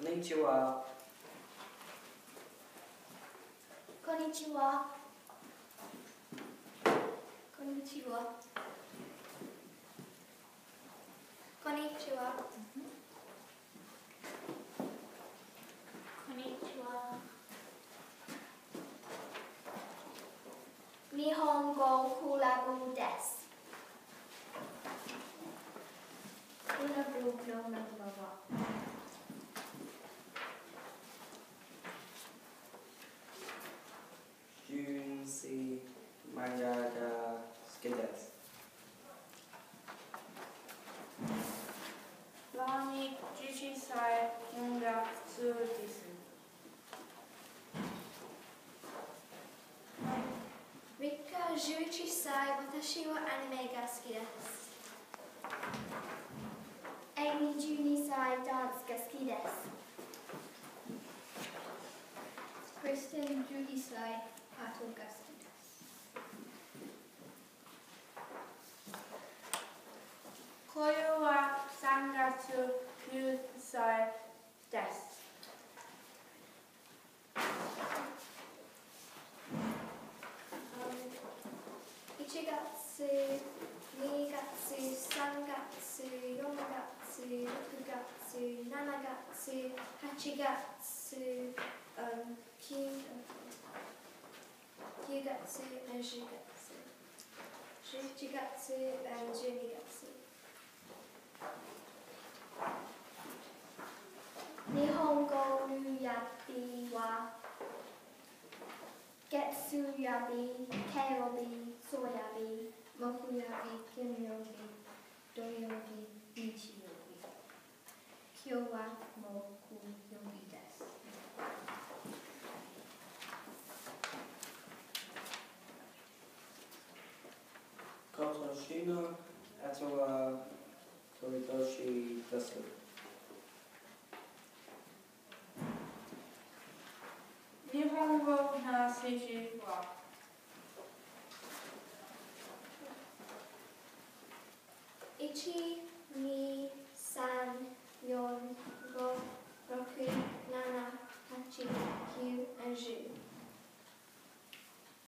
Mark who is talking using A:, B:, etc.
A: こんにちは。
B: こんにちは。こんにちは。こんにちは。こ
C: んにちは。
B: 日本語クラブです。クラブ。
A: Junsi Mayada Skides.
C: Lani Jichisai Yunga Tsu Disu.
B: Rika Juichi Sai Watashi wa anime ga suki desu. Amy Juni Sai dance ga suki desu. Kristen Judy Sai pato ga suki desu.
C: Koyo wa Sangatsu Yusai Desu.
B: Ichigatsu, Nigatsu, Sangatsu, Yonagatsu, Rokugatsu, Nanagatsu, Hachigatsu, um, Kyu, Kyugatsu, and Shugatsu. Shuchigatsu and Junigatsu. Koyabi, Kayobi, Soyabi, Mokuyabi, Kimyobi, Doyobi, Nichiyobi. Kyowa Moku Yobi desu.
A: Kotoshino Atowa Toridoshi desu.
C: Nihongo na seiji wa
B: Ichi, ni,